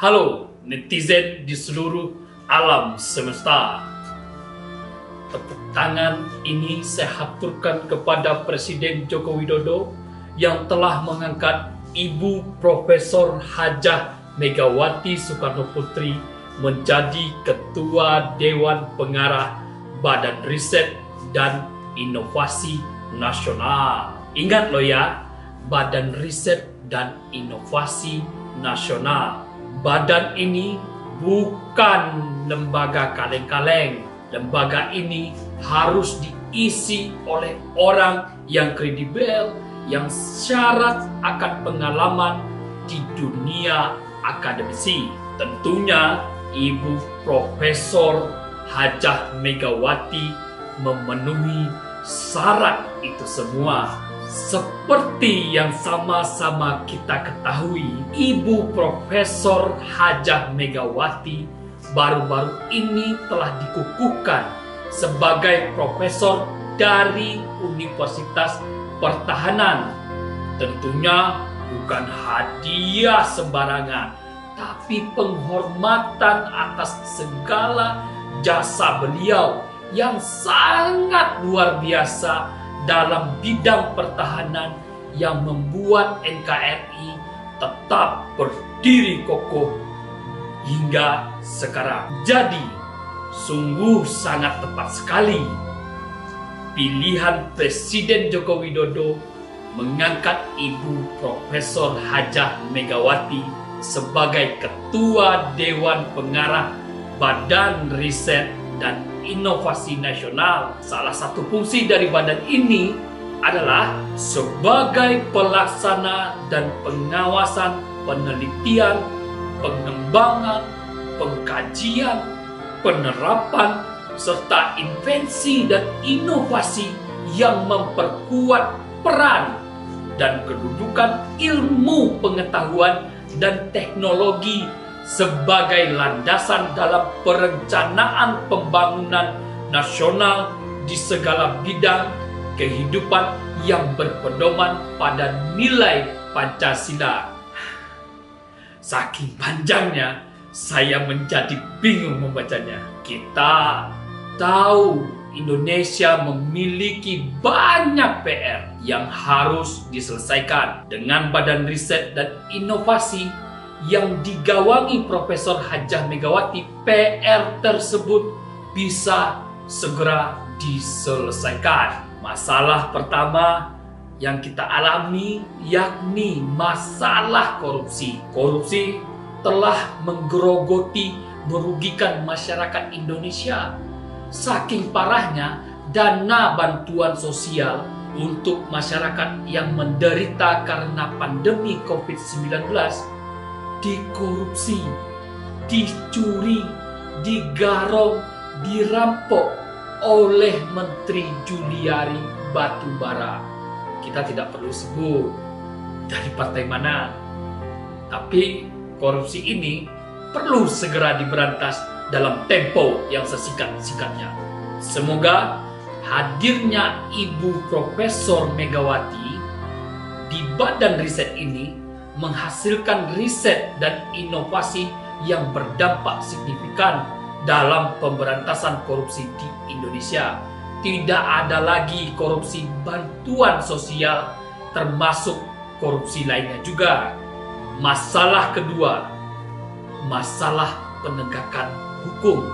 Halo netizen di seluruh alam semesta. Tepuk tangan ini saya haturkan kepada Presiden Joko Widodo yang telah mengangkat Ibu Profesor Hajah Megawati Soekarno Putri menjadi Ketua Dewan Pengarah Badan Riset dan Inovasi Nasional. Ingat loh ya, Badan Riset dan Inovasi Nasional. Badan ini bukan lembaga kaleng-kaleng. Lembaga ini harus diisi oleh orang yang kredibel, yang syarat akan pengalaman di dunia akademisi. Tentunya Ibu Profesor Hajah Megawati memenuhi syarat itu semua. Seperti yang sama-sama kita ketahui, Ibu Profesor Hajah Megawati baru-baru ini telah dikukuhkan sebagai profesor dari Universitas Pertahanan. Tentunya bukan hadiah sembarangan, tapi penghormatan atas segala jasa beliau yang sangat luar biasa dalam bidang pertahanan yang membuat NKRI tetap berdiri kokoh hingga sekarang. Jadi, sungguh sangat tepat sekali pilihan Presiden Joko Widodo mengangkat Ibu Profesor Hajah Megawati sebagai Ketua Dewan Pengarah Badan Riset dan Inovasi Nasional. Salah satu fungsi dari badan ini adalah sebagai pelaksana dan pengawasan penelitian, pengembangan, pengkajian, penerapan, serta invensi dan inovasi yang memperkuat peran dan kedudukan ilmu pengetahuan dan teknologi sebagai landasan dalam perencanaan pembangunan nasional di segala bidang kehidupan yang berpedoman pada nilai Pancasila. Saking panjangnya, saya menjadi bingung membacanya. Kita tahu Indonesia memiliki banyak PR yang harus diselesaikan dengan Badan Riset dan Inovasi yang digawangi Profesor Hajah Megawati, PR tersebut bisa segera diselesaikan. Masalah pertama yang kita alami yakni masalah korupsi. Korupsi telah menggerogoti merugikan masyarakat Indonesia. Saking parahnya dana bantuan sosial untuk masyarakat yang menderita karena pandemi COVID-19 dikorupsi, dicuri, digarong, dirampok oleh Menteri Juliari Batubara. Kita tidak perlu sebut dari partai mana, tapi korupsi ini perlu segera diberantas dalam tempo yang sesikat-sikatnya. Semoga hadirnya Ibu Profesor Megawati di badan riset ini menghasilkan riset dan inovasi yang berdampak signifikan dalam pemberantasan korupsi di Indonesia. Tidak ada lagi korupsi bantuan sosial termasuk korupsi lainnya juga. Masalah kedua, masalah penegakan hukum.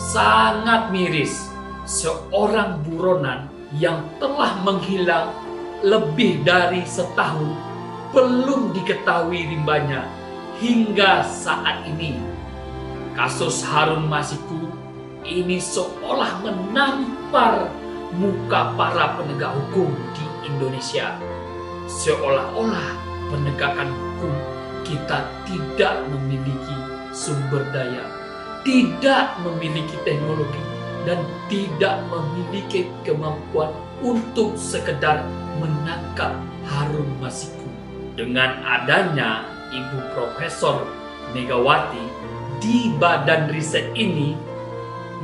Sangat miris seorang buronan yang telah menghilang lebih dari setahun belum diketahui rimbanya hingga saat ini. Kasus Harun Masiku ini seolah menampar muka para penegak hukum di Indonesia. Seolah-olah penegakan hukum kita tidak memiliki sumber daya, tidak memiliki teknologi, dan tidak memiliki kemampuan untuk sekedar menangkap Harun Masiku. Dengan adanya Ibu Profesor Megawati di badan riset ini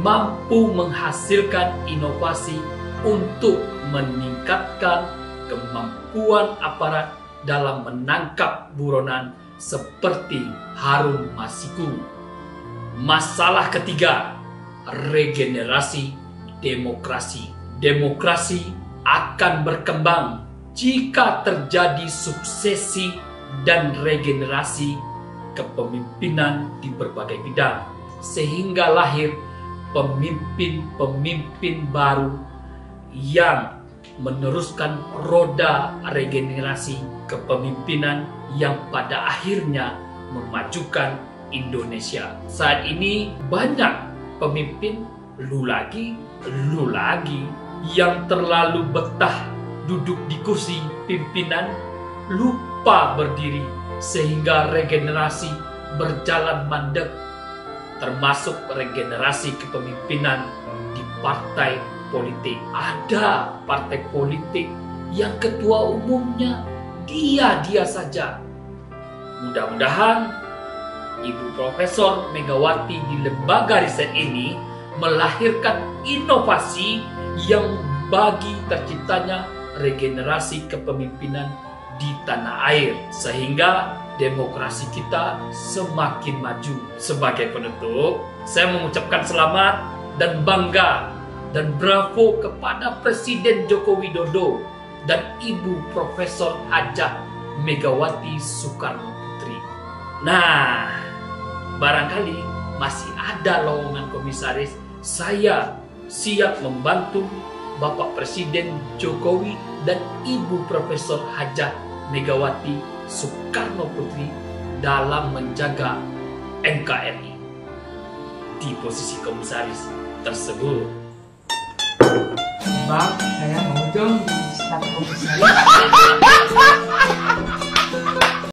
mampu menghasilkan inovasi untuk meningkatkan kemampuan aparat dalam menangkap buronan seperti Harun Masiku. Masalah ketiga, regenerasi demokrasi. Demokrasi akan berkembang jika terjadi suksesi dan regenerasi kepemimpinan di berbagai bidang, sehingga lahir pemimpin-pemimpin baru yang meneruskan roda regenerasi kepemimpinan yang pada akhirnya memajukan Indonesia. Saat ini banyak pemimpin lu lagi, lu lagi yang terlalu betah duduk di kursi pimpinan lupa berdiri sehingga regenerasi berjalan mandek termasuk regenerasi kepemimpinan di partai politik. Ada partai politik yang ketua umumnya dia-dia saja. Mudah-mudahan Ibu Profesor Megawati di lembaga riset ini melahirkan inovasi yang bagi terciptanya regenerasi kepemimpinan di tanah air sehingga demokrasi kita semakin maju. Sebagai penutup, saya mengucapkan selamat dan bangga dan bravo kepada Presiden Joko Widodo dan Ibu Profesor Hajah Megawati Soekarno Putri. Nah, barangkali masih ada lowongan komisaris, saya siap membantu Bapak Presiden Jokowi dan Ibu Profesor Hajah Megawati Soekarno Putri dalam menjaga NKRI di posisi komisaris tersebut. Bang, saya mau dong di staf komisaris.